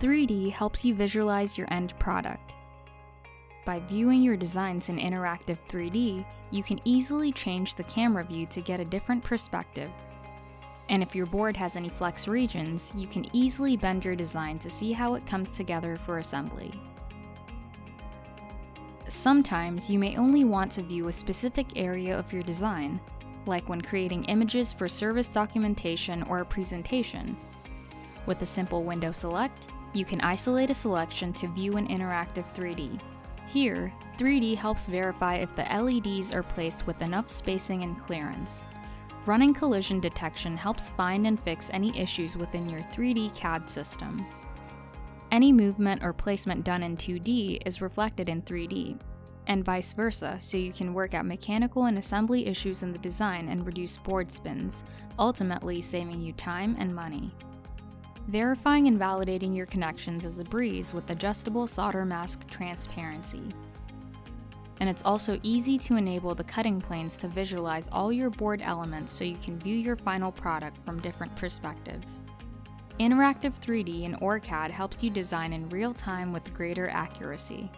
3D helps you visualize your end product. By viewing your designs in interactive 3D, you can easily change the camera view to get a different perspective. And if your board has any flex regions, you can easily bend your design to see how it comes together for assembly. Sometimes you may only want to view a specific area of your design, like when creating images for service documentation or a presentation. With a simple window select, you can isolate a selection to view an interactive 3D. Here, 3D helps verify if the LEDs are placed with enough spacing and clearance. Running collision detection helps find and fix any issues within your 3D CAD system. Any movement or placement done in 2D is reflected in 3D, and vice versa, so you can work out mechanical and assembly issues in the design and reduce board spins, ultimately saving you time and money. Verifying and validating your connections is a breeze with adjustable solder mask transparency. And it's also easy to enable the cutting planes to visualize all your board elements so you can view your final product from different perspectives. Interactive 3D in OrCAD helps you design in real time with greater accuracy.